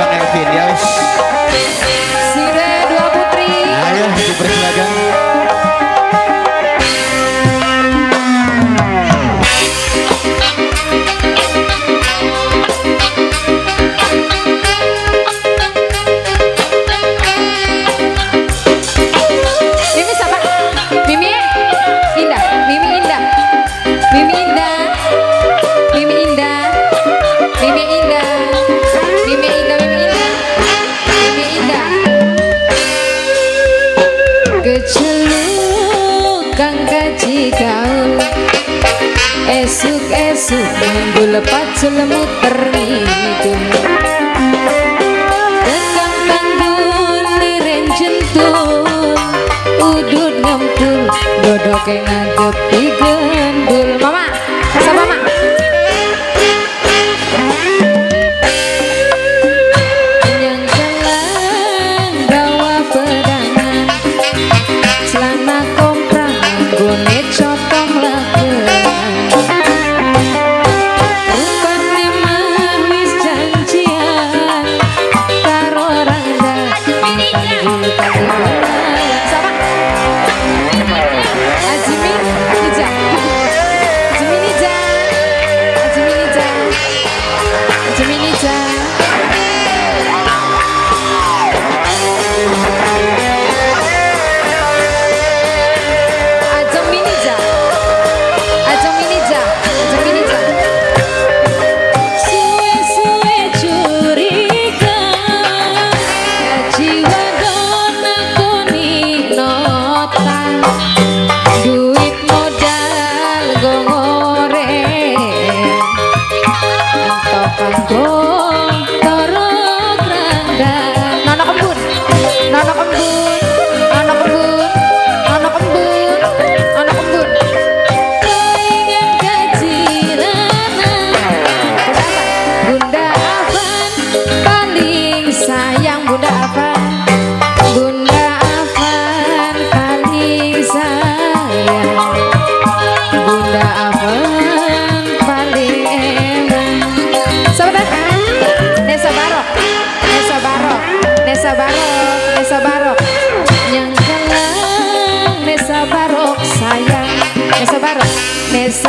Banana Filhos. seminggu lepas perih terhidung Tegang pandun liren jentun Udut ngempun dodok engan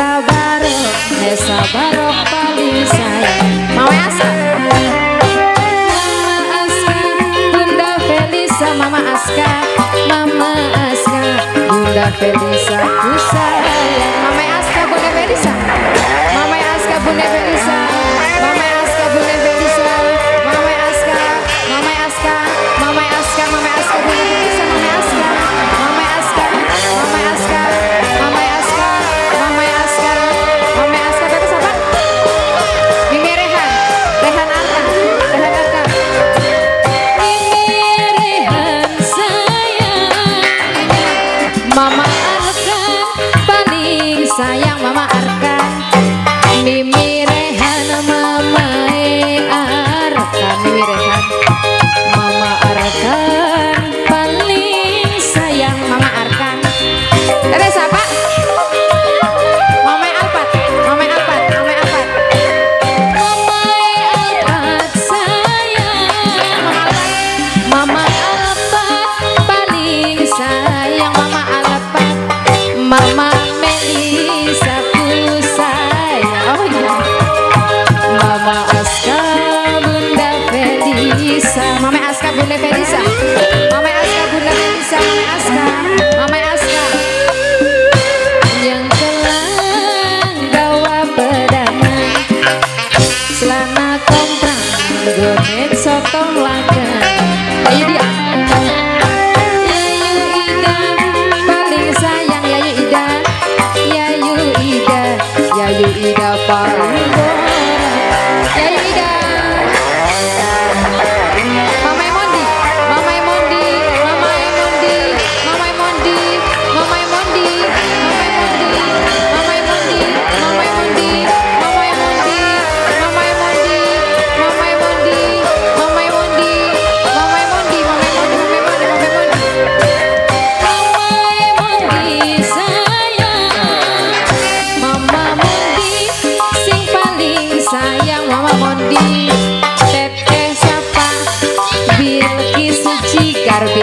sabarok he sabarok paling sayang mau Bunda Mama Aska Bunda Felisa ku sayang Mama Arkan paling sayang Mama Arkan Mimi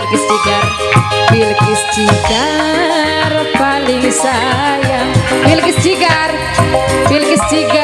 Bilkis cigar, Bilkis cigar paling sayang Bilkis cigar, Bilkis cigar.